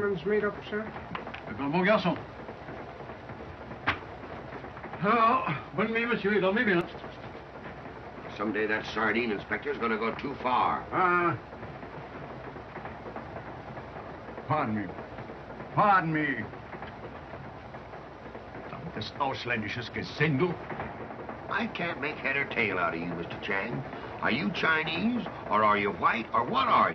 sardines made up, sir? D'accord, eh bon garçon. Oh, bonne nuit, monsieur, et dormez bien. Someday that sardine inspector's gonna go too far. Ah. Pardon me. Pardon me. This ausländisches Gesindel. I can't make head or tail out of you, Mr. Chang. Are you Chinese, or are you white, or what are you?